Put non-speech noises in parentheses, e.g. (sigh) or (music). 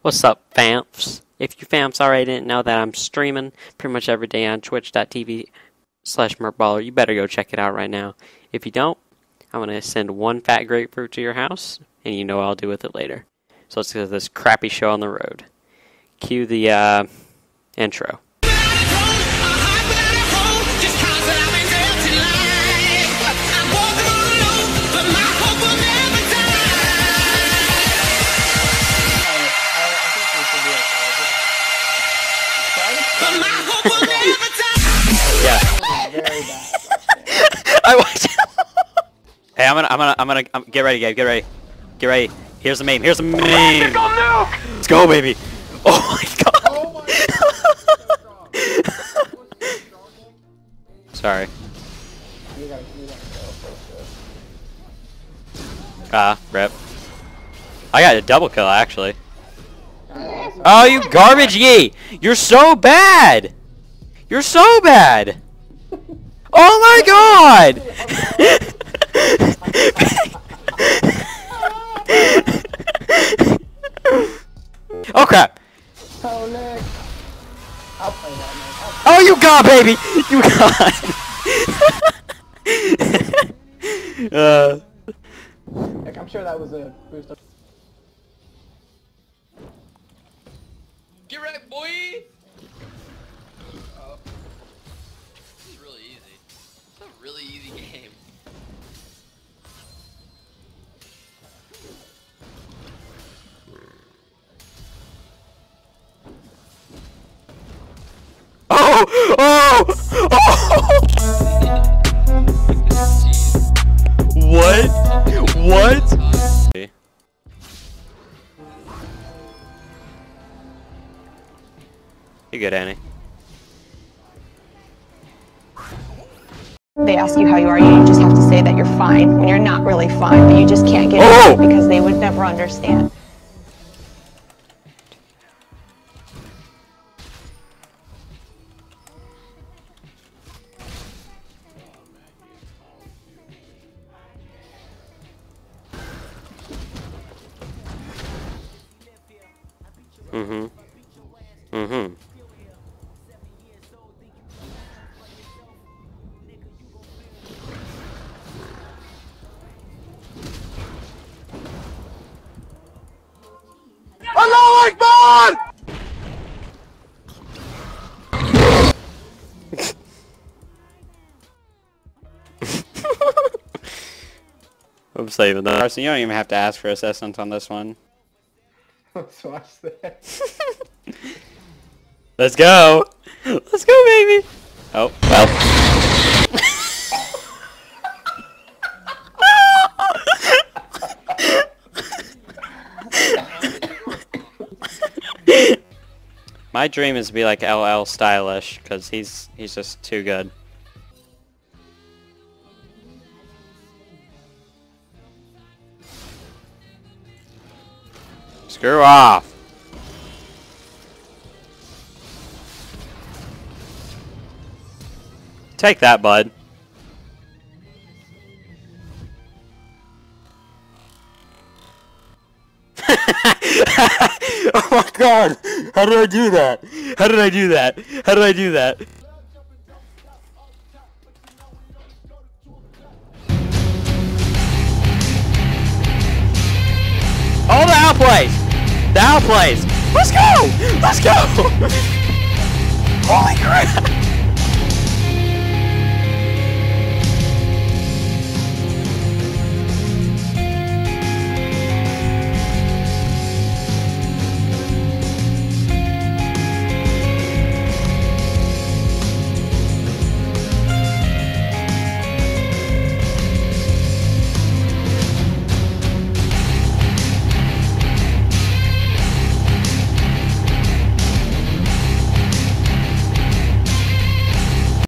What's up, famps? If you famps already didn't know that I'm streaming pretty much every day on twitch.tv slash merpballer, you better go check it out right now. If you don't, I'm going to send one fat grapefruit to your house, and you know what I'll do with it later. So let's get this crappy show on the road. Cue the uh, intro. I (laughs) hey, I'm gonna, I'm gonna, I'm gonna, I'm, get ready, Gabe. Get ready. Get ready. Here's the meme. Here's the meme. Let's go, baby. Oh my god. Sorry. Ah, rip. I got a double kill actually. Oh, you garbage ye! You're so bad! You're so bad! Oh my god! oh crap! Oh. Oh, you got, baby! You got! (laughs) uh, I'm sure that was a boost. Oh! Oh! What? What? You good, Annie? They ask you how you are, you just have to say that you're fine when you're not really fine, but you just can't get Oh! it because they would never understand. Mm-hmm. Mm-hmm. (laughs) I'm saving that. Carson, you don't even have to ask for assessment on this one. Let's watch that. Let's go! Let's go, baby! Oh, well. (laughs) My dream is to be like LL Stylish, because he's he's just too good. Screw off! Take that, bud. (laughs) oh my god! How did I do that? How did I do that? How did I do that? Outplays! Let's go! Let's go! (laughs) Holy crap!